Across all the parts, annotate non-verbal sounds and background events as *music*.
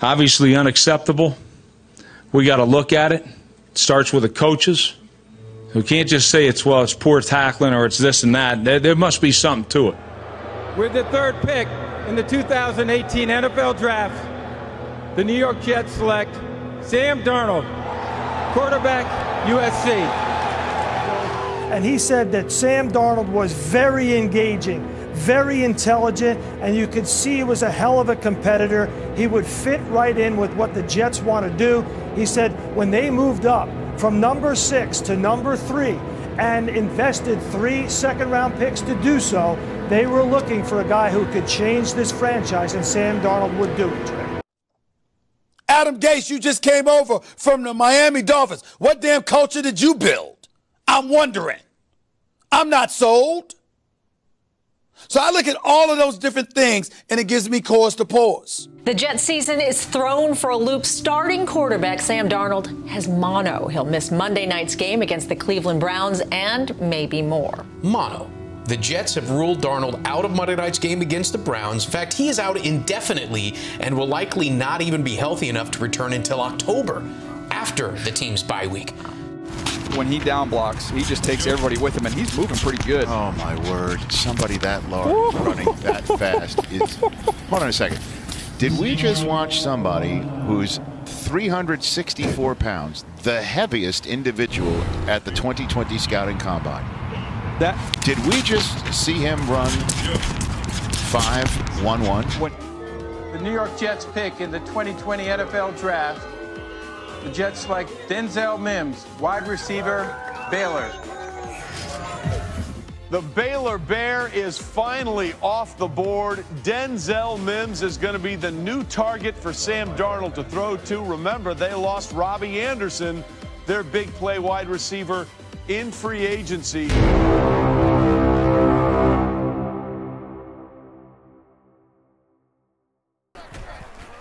obviously unacceptable. We got to look at it. It starts with the coaches. We can't just say it's, well, it's poor tackling or it's this and that. There, there must be something to it. With the third pick in the 2018 NFL Draft, the New York Jets select Sam Darnold, quarterback, USC. And he said that Sam Darnold was very engaging, very intelligent, and you could see he was a hell of a competitor. He would fit right in with what the Jets want to do. He said when they moved up from number six to number three and invested three second round picks to do so, they were looking for a guy who could change this franchise, and Sam Darnold would do it. Adam Gase, you just came over from the Miami Dolphins. What damn culture did you build? I'm wondering. I'm not sold. So I look at all of those different things and it gives me cause to pause. The Jet season is thrown for a loop. Starting quarterback Sam Darnold has mono. He'll miss Monday night's game against the Cleveland Browns and maybe more. Mono. The Jets have ruled Darnold out of Monday night's game against the Browns. In fact, he is out indefinitely and will likely not even be healthy enough to return until October, after the team's bye week. When he down blocks, he just takes everybody with him, and he's moving pretty good. Oh, my word. Somebody that large running that *laughs* fast is. Hold on a second. Did we just watch somebody who's 364 pounds, the heaviest individual at the 2020 Scouting Combine? That did we just see him run five one one? When the New York Jets pick in the 2020 NFL Draft, the Jets select Denzel Mims, wide receiver, Baylor. The Baylor Bear is finally off the board. Denzel Mims is going to be the new target for Sam Darnold to throw to. Remember, they lost Robbie Anderson, their big play wide receiver, in free agency.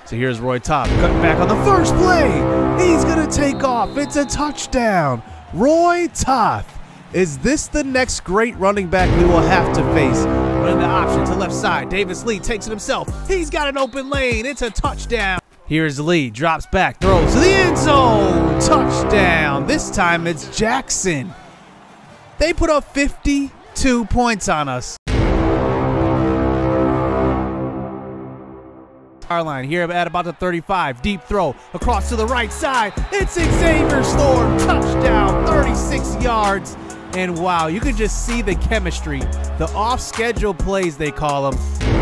So here's Roy Toth cutting back on the first play. He's going to take off. It's a touchdown. Roy Toth. Is this the next great running back we will have to face? Running the option to left side. Davis Lee takes it himself. He's got an open lane. It's a touchdown. Here's Lee. Drops back. Throws to the end zone. Touchdown. This time it's Jackson. They put up 52 points on us. Our line here at about the 35. Deep throw across to the right side. It's Xavier Storm. Touchdown, 36 yards. And wow, you can just see the chemistry, the off schedule plays, they call them.